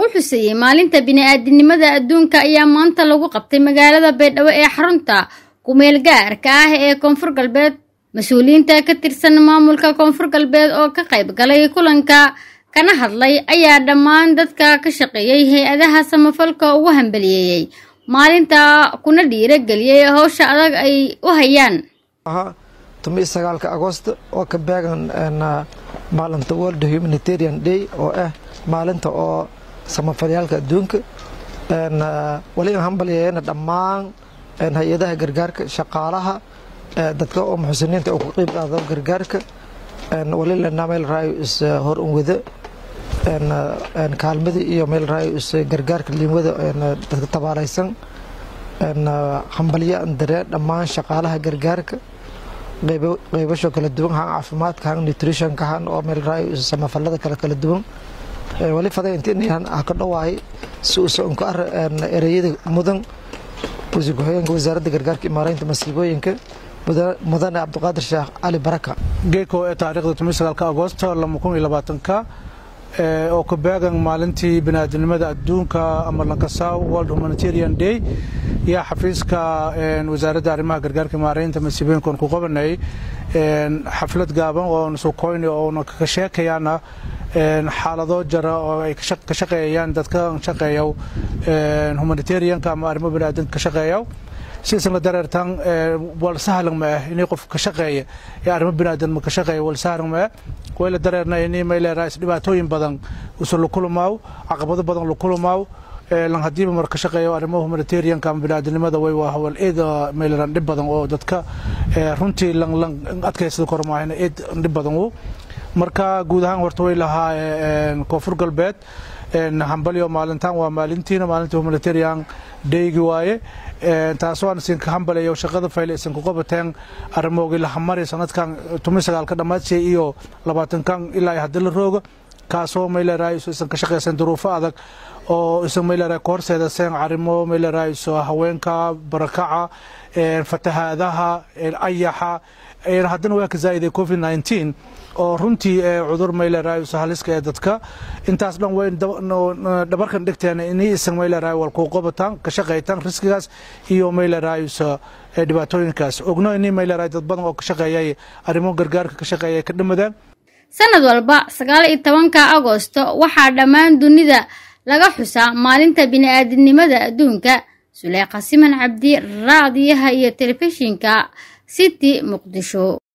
lagu xuseeyey maalinta bini-aadinimada adduunka ayaa maanta lagu qabtay magaalada baydhabo ee xarunta kumeel gaarka ah ee koonfur galbeed. Mas'uuliyiinta ka tirsan maamulka koonfur galbeed oo ka qayb galay kulanka kana hadlay ayaa dhammaan dadka ka shaqeeyey hay'adaha samafalka ugu hambaliyeeyey maalinta kuna dhiirageliyey howsha adag ay u hayaan. Agost oo ka beegan maalinta world humanitarian day oo ah maalinta oo samafalyaalka adduunka wali aan hambalyeeyana dhammaan hay'adaha gargaarka shaqaalaha dadka oo muxsiniinta oo ku qeyb qaado gargaarka wali lena meel raayo is hor unwada kaalmadii iyo meel raayo is gargaarka liinwada dadka tabaalaysan hambalyo aan daree dhammaan shaqaalaha gargaarka qaybasho kala duwan han caafimaadka han nutritionka han oo meel raayo samafalada kale kala duwan wali faday intiin ah ka dhawaay si uusa unka ar ereyada mudan wasiir ku-xigeenka wasaaradda gargaarka imaareynta masiibooyinka mudane cabdiqaadir sheekh cali baraka. Geeko ee taariikhda toban sagaalka agoosto lama kun iyo labaatanka oo ka beegan maalintii biniaadamnimada adduunka ama lankasaw world humanitarian day yaa xafiiska wasaaradda arrimaha gargaarka imaareynta masiibooyinka ku qabanay xaflad gaaban oo sukoyni oona ka sheekayaana xaalado jara oo ay ka shaqeeyayaan dadka shaqeeya humanitarianka ama arrimo biniaadanka ka shaqeeya sidaasna dareertan wal sahlan ma ah inay qof ka shaqeeya ee arrimo biniaadan ma ka shaqeeya wal sahlan ma ah way la dareerna inay may leedahay dhibaatooyin badan usu la kulmaaw caqabado badan la kulmaaw. Lan hadiiba mar ka shaqeeyo arrimo humanitarianka ama biniaadanimada way waa hawal eed may leedahay dhib badan oo dadka runtii lan lan adkaysada kormaahina eed dhib badan uu marka guud ahaan horta way lahaa koonfur galbeed. Hambalyo maalintan waa maalintiina maalintii humanitarian daygi waaye. Taasoo aan isinka hambalayo shaqada fayle isinku qabateen arrimoogii lahamari sanadkan toban sagaalka dhammaadshey iyo labaatankan ilaa haddii la rooga kaasoo mayleraayiso isan ka shaqaysan duruufo adag oo isan mayleraa ka horseedaseen arrimo mayleraayiso haweenka barakaca fatahaadaha ayaxa haddana waa ka zaa'iday covid 19 oo runtii cudur mayleraayiso haliska ee dadka. Intaas dhan way dhabarkan dhigteen inay isan mayleraa wal ku qabataan ka shaqaytaan riskigaas iyo mayleraayiso dhibaatooyinkaas. Ogno inay mayleraa dad badan oo ka shaqeeyay arrimo gargaarka ka shaqeeyay ka dhimadeen. Sanad walba sagaal iyo tobanka agosto waxaa dhammaan dunida laga xusaa maalinta bini-aadinimada adduunka. Suleyqa siman cabdi raadiyaha iyo telefishinka city muqdisho